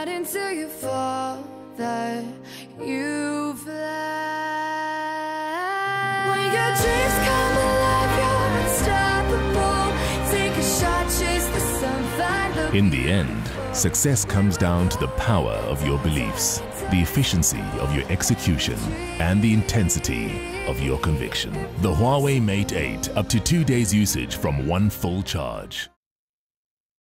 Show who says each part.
Speaker 1: not until you fall that you fly. When your dreams come alive, you're unstoppable. Take a shot, chase the sun, find the
Speaker 2: In the end, success comes down to the power of your beliefs, the efficiency of your execution, and the intensity of your conviction. The Huawei Mate 8 up to two days usage from one full charge.